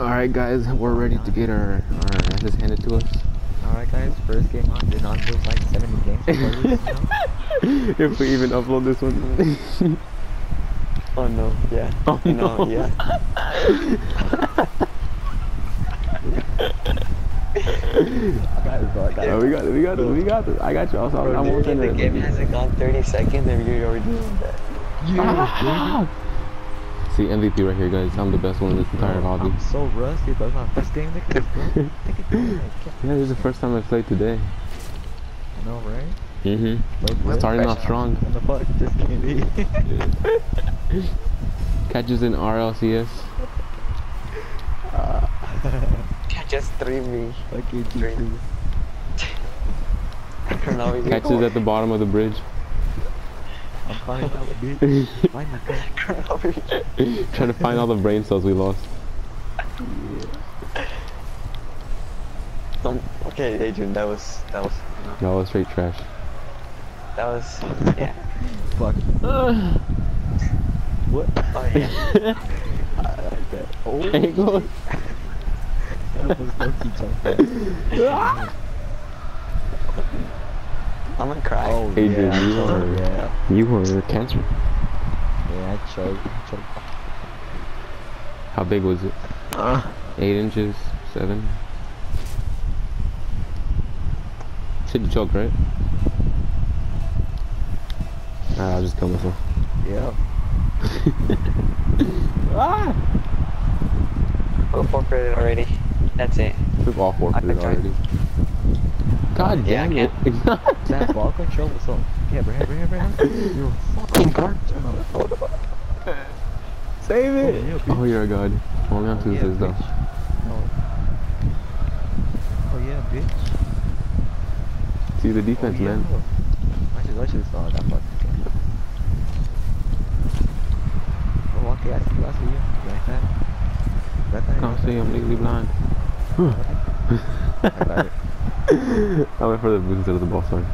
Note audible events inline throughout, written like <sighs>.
Alright guys, we're ready to get our, our asses handed to us. Alright guys, first game on. Did not lose like 70 games <laughs> before this, you know? if we even upload this one. <laughs> Oh no, yeah. Oh no, no. yeah. <laughs> Guys, bro, I got Oh, we got it, we got it, we got it. I got you. Also, Bro, I won't the, the game hasn't gone 30 seconds and you're already doing that. Ah! See, MVP right here, guys. I'm the best one in this entire hobby. I'm so rusty, bro. It's my first game like this, bro. Take it <laughs> down, like, Yeah, this is the first time I played today. I know, right? Mm-hmm. Look, what Starting off strong. the fuck this game be? <laughs> Catches in RLCS. Just 3v. Fucking Three. G2. I don't know. if Catches at the bottom of the bridge. I'm calling out, bitch. Find the gun. Trying to find all the brain cells we lost. Some, okay, Adrian, that was, that was, That was straight trash. that was, yeah. <laughs> Fuck. <sighs> What? Oh yeah. <laughs> I like that. Oh, Angle. <laughs> that was lucky jump. I'm gonna cry. Oh, Adrian, yeah, you are- choked, <laughs> Yeah, You were cancer. yeah, I choked. choked. How big was it? Uh, Eight inches? Seven? Said you choked, right? I'll just kill myself. yeah. <laughs> ah! Go forfeited already. That's it. We've all forfeited I tried. already. God Yeah, I damn it. <laughs> That ball control was so. Yeah, bro, here, bro, here, bro. You're fucking garbage. Save it! Oh, yeah. Oh, you're a god. Oh, Tuesdays, yeah, though. bitch. Oh. Oh yeah, bitch. See the defense, oh, yeah. man. I should, I should saw that fucking game. Oh, okay, I see you, I see you. Like that. That thing. Can't see, I'm legally blind. <laughs> I got it. I went for the boost instead of the ball, sorry. There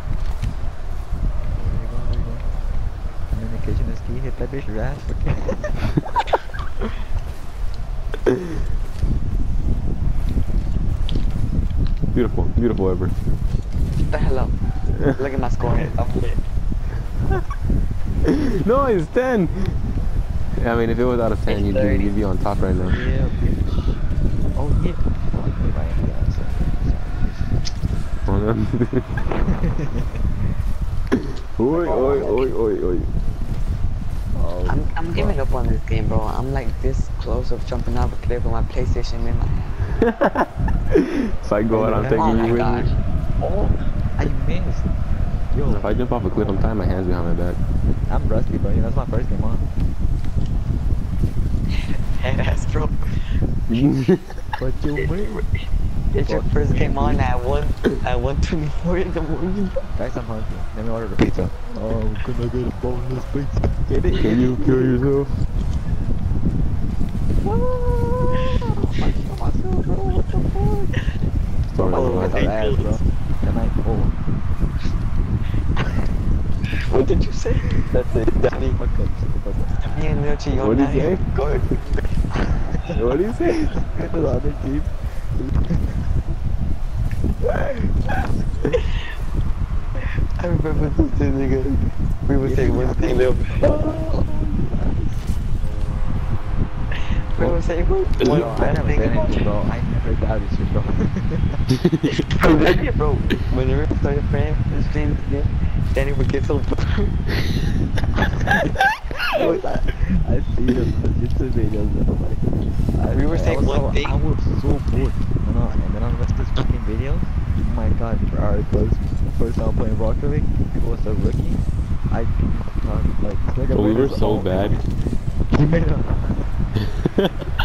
you go, there you go. Communication is key. Hit that bitch your ass. Okay. <laughs> Beautiful, beautiful ever. What the hell up? Look at my score. <laughs> No, it's 10! I mean, if it was out of 10, you'd be, you'd be on top right now. Yeah, bitch. Oh yeah. Oh, I am down, so- Hold on. <laughs> oi, oi, oi, oi, oi. Oh, I'm, I'm giving up on this game, bro. I'm like this close of jumping out of a cliff with my PlayStation in my hand. if I go out, I'm Oh taking my you with gosh. me. Oh, I missed. Yo, If I jump off a cliff, I'm tying my hands behind my back. I'm rusty, bro. That's my first game on. <laughs> Head ass, bro. <laughs> But you win. It's your first me, game on at 1 at 124 in the morning. Guys, I'm hungry. Let me order the pizza. Oh, can I get a boneless pizza? Get it? Can you kill yourself? Sorry, Oh, everyone. thank ass, bro. Can I? Oh, What did you say? That's it. Danny. fuck up. Fuck up. Me and Yoshi, you're What'd he not say? Go ahead. <laughs> What do you say? Get the team. I remember this thing, nigga. We were saying one thing, little We were saying one one I never thing done it, bro. I never doubted you, bro. It, bro. <laughs> Oh, Whenever we started playing this game, Danny would get so <laughs> I see them on YouTube videos, bro. Like, I, We were I saying one thing. I was so bored. And then I watched this fucking video. Oh my god, close. First time playing Rocket League, it was a rookie. I, uh, like, click But we were so oh, bad. He made a,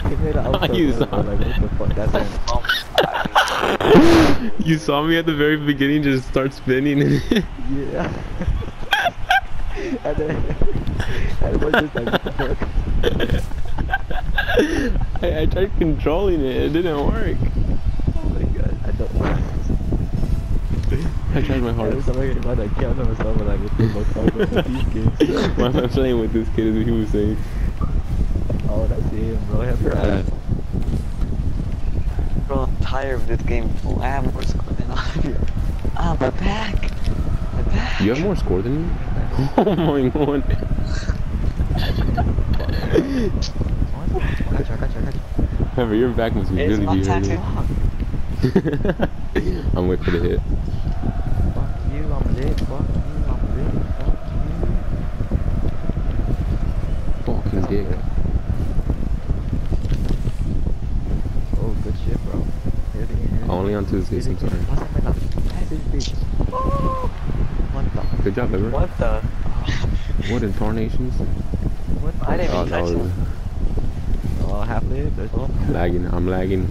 he made a. <laughs> You saw like, what the fuck, that's <laughs> you saw me at the very beginning just start spinning. <laughs> yeah. and then, it was just like, what the fuck? I, I tried controlling it, it didn't work. Oh my god, I don't I tried my Every hardest. time I get mad, I count myself and like, what the fuck, I'm with these kids. <laughs> Why am I playing with this kid is what he was saying. Oh, that's him, bro. Have your eyes. tired of this game. fool. I have more score than all of you. Ah, my back. My back. You have more score than me? <laughs> Oh my god. What? I got you, I got you, I got you. However, your back must be It's really not be tattoo. hurting. I'm waiting for the hit. Fuck you, I'm lit. Fuck you, I'm lit. Fuck Fucking you. dick. Oh, good shit, bro. Hit it, hit it. Only on Tuesdays, I'm sorry. Pásame la- Pass it, bitch. Oh, What the? Good job, Edward. What the? What in tarnations? What? I didn't Oh, even that touch was it. Oh, half lit. There's one. lagging. I'm lagging.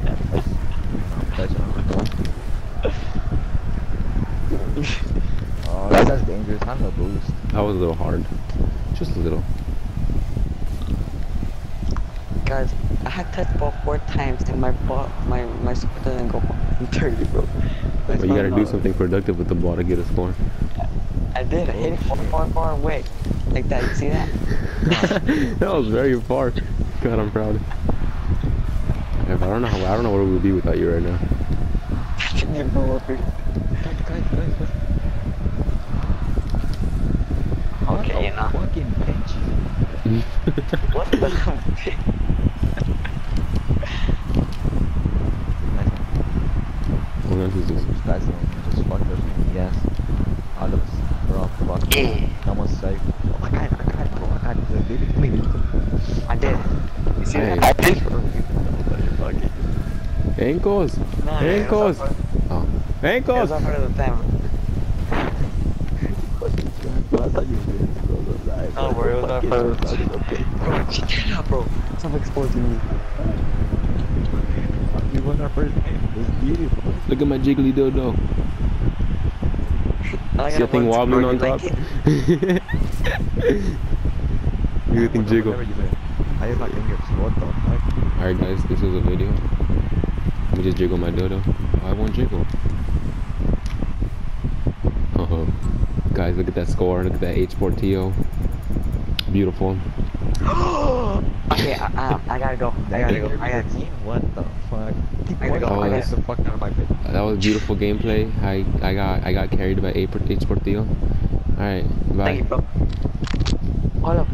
I'm touching him. Oh, that's, that's dangerous. I'm no boost. That was a little hard. Just a little. Guys, I had touched the ball four times and my ball, my my score doesn't go 30, bro. But you gotta do something productive with the ball to get a score. I did. I hit it far, far, far away. Like that. You see that? <laughs> that was very far. God, I'm proud. I don't know how, I don't know where we would be without you right now. <laughs> You know what, bro? Guys, guys, guys, guys. Okay, you know. Fucking bitch. <laughs> What the? Hold on to this. Guys just fucked us. Yes. All of us. We're all fucked. Yeah. No one's safe. Oh, I got it, I got it, bro. I got it. Give it to me, it. I did. You see Hey. that? I did. Ankles! No, oh. Ankles! It Oh. was Ankles! all part of the time. Bro, I thought you were good, bro. That's right, Oh, bro, it was our first- okay. Bro, check it out, bro. Stop exposing me. We won our first game. It's beautiful. Look at my jiggly dodo. I See got that thing wobbling on top? like it? Look at the thing jiggle. Whatever you say. I just not gonna what the fuck? Alright guys, this is a video. Let me just jiggle my dodo. I won't jiggle. Oh, guys, look at that score. Look at that H Portillo. Beautiful. <gasps> Okay, I, I, I gotta go. I gotta go. I gotta go. What the fuck? I gotta go, I gotta- the fuck out of my bed. Uh, that was beautiful gameplay. I I got I got carried by H Portillo. Alright, bye. Thank you, bro. Hold up.